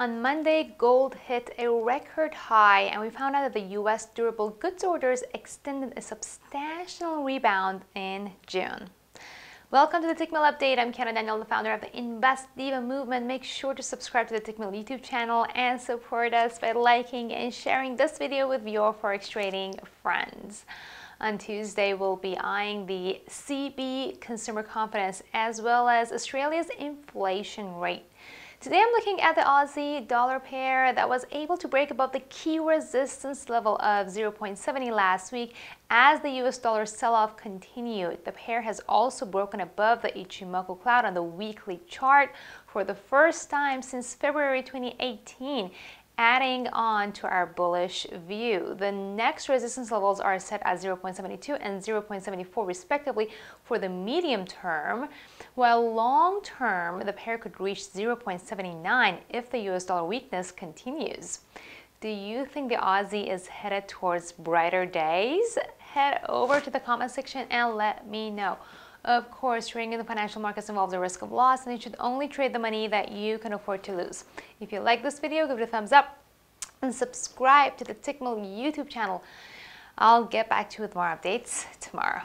On Monday, gold hit a record high, and we found out that the U.S. durable goods orders extended a substantial rebound in June. Welcome to the Tickmill Update. I'm Kiana Danial, the founder of the Invest Diva movement. Make sure to subscribe to the Tickmill YouTube channel and support us by liking and sharing this video with your forex trading friends. On Tuesday, we'll be eyeing the CB consumer confidence as well as Australia's inflation rate. Today I'm looking at the Aussie dollar pair that was able to break above the key resistance level of 0.70 last week as the US dollar sell-off continued. The pair has also broken above the Ichimoku cloud on the weekly chart for the first time since February 2018 adding on to our bullish view. The next resistance levels are set at 0.72 and 0.74 respectively for the medium term, while long term the pair could reach 0.79 if the US dollar weakness continues. Do you think the Aussie is headed towards brighter days? Head over to the comment section and let me know. Of course, trading in the financial markets involves a risk of loss and you should only trade the money that you can afford to lose. If you like this video, give it a thumbs up and subscribe to the Tickmill YouTube channel. I'll get back to you with more updates tomorrow.